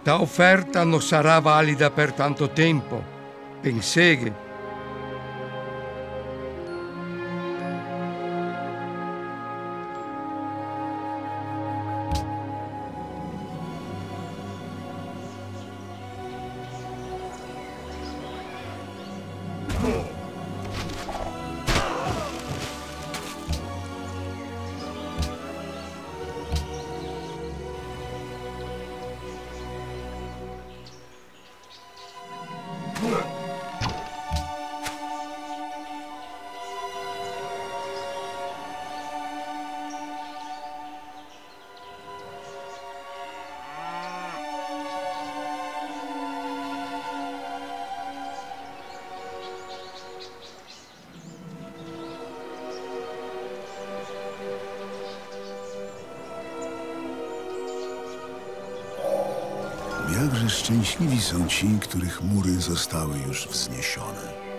Sta offerta non sarà valida per tanto tempo. Penseghe. Szczęśliwi są ci, których mury zostały już wzniesione.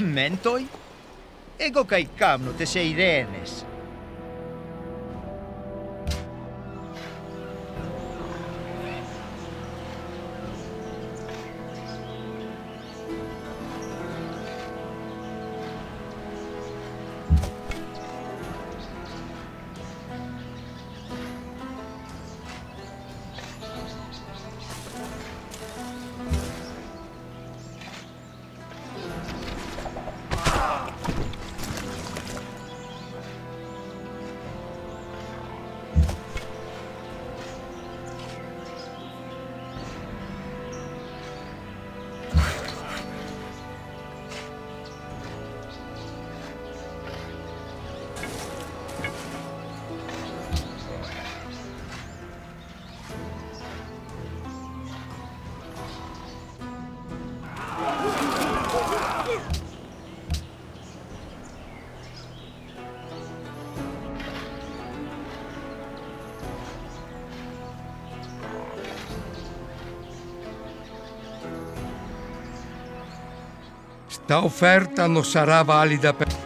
Mentoi? Ego kai kamno te se irenes. Offerta non sarà valida per...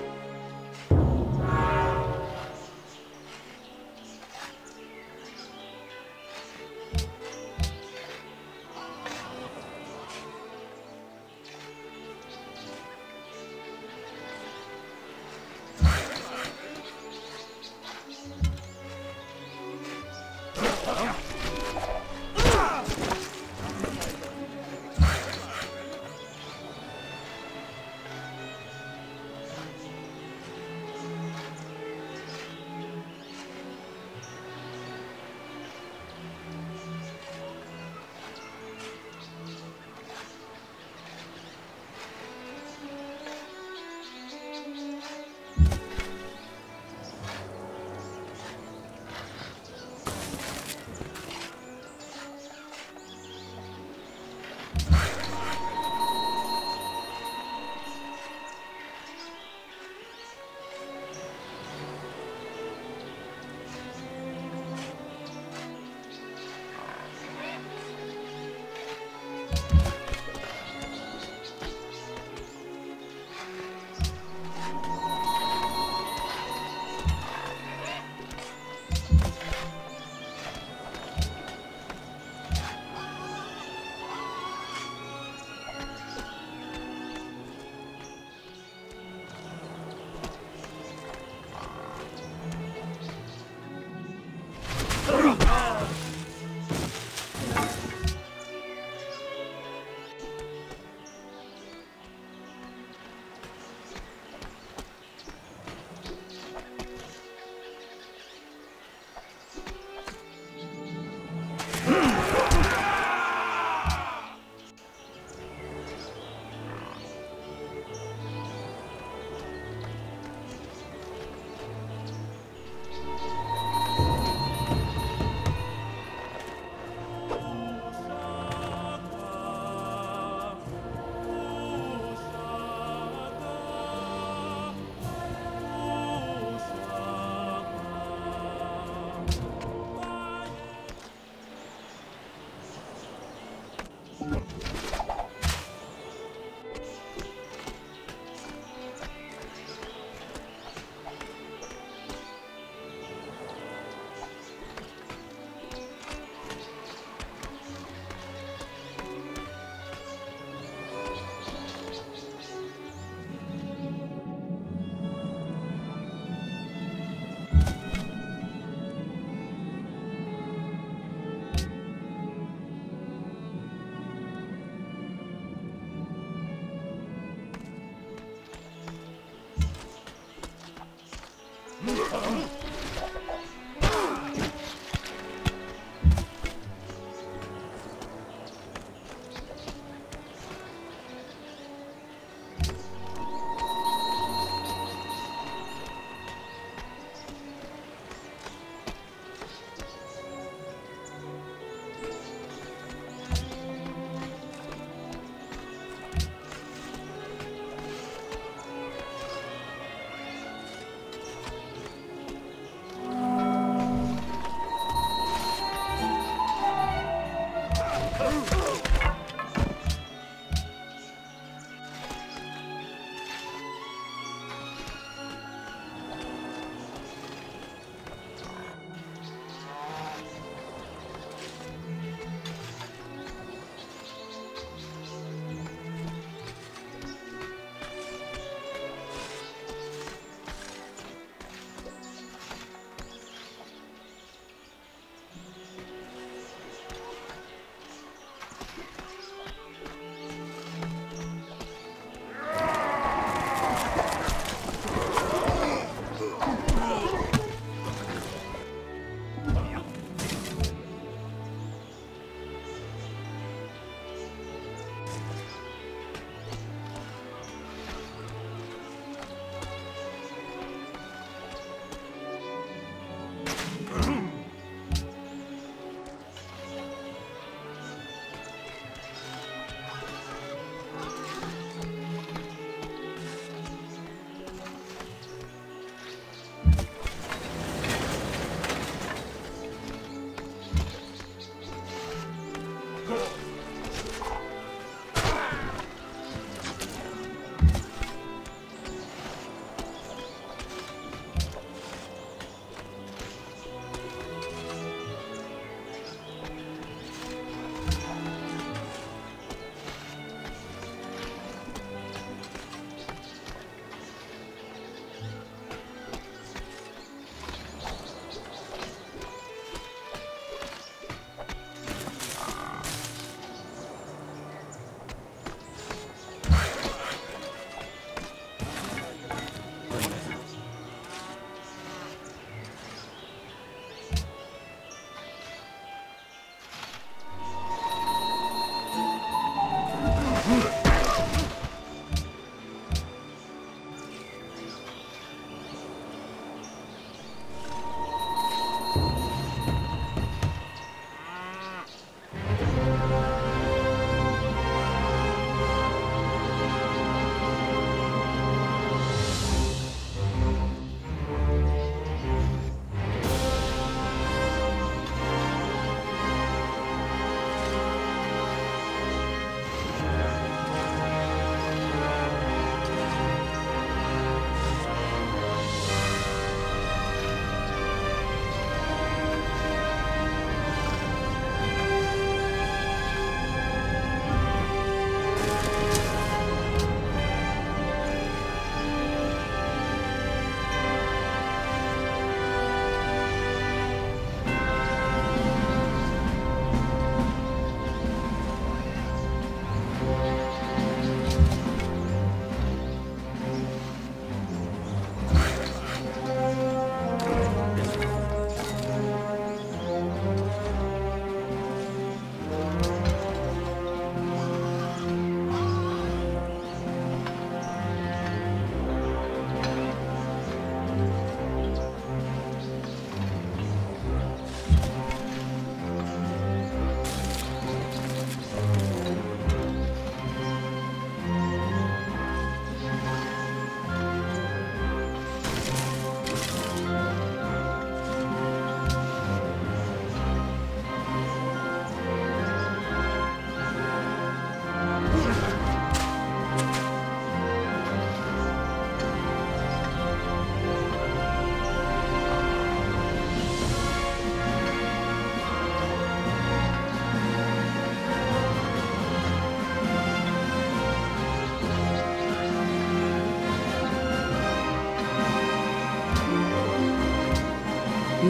Oh.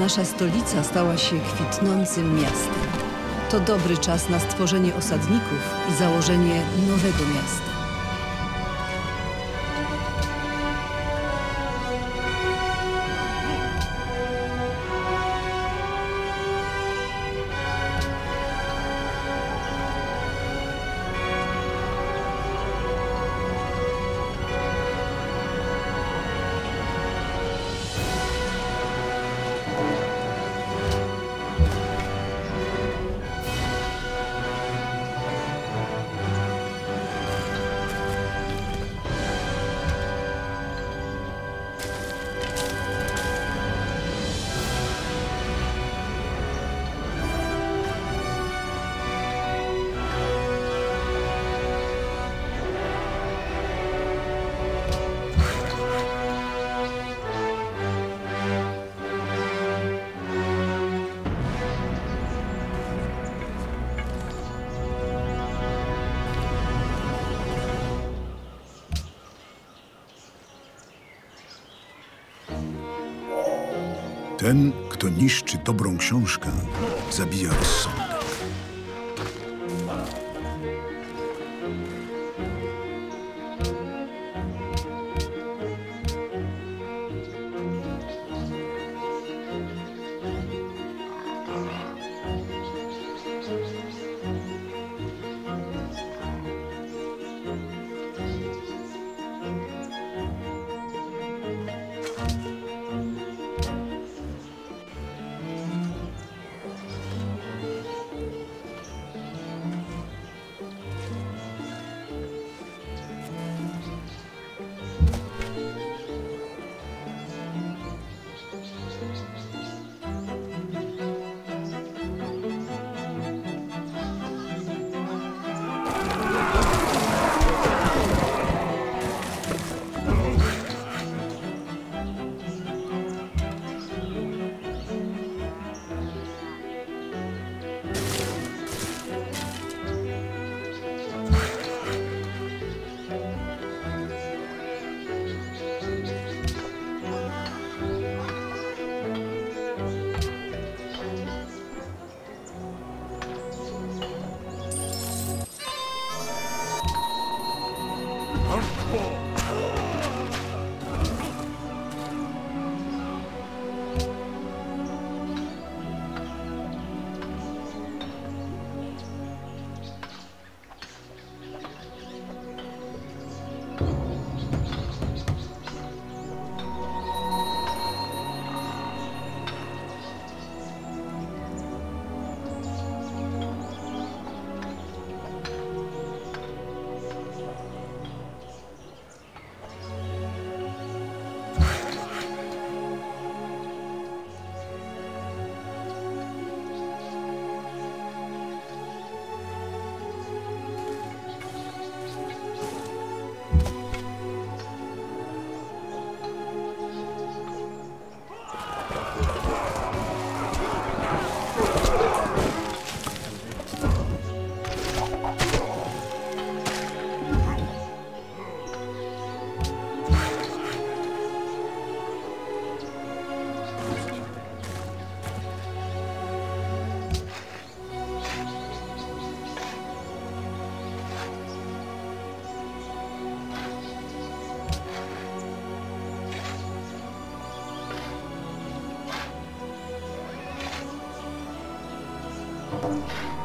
Nasza stolica stała się kwitnącym miastem. To dobry czas na stworzenie osadników i założenie nowego miasta. Ten, kto niszczy dobrą książkę, zabija rozsądek. выполнить.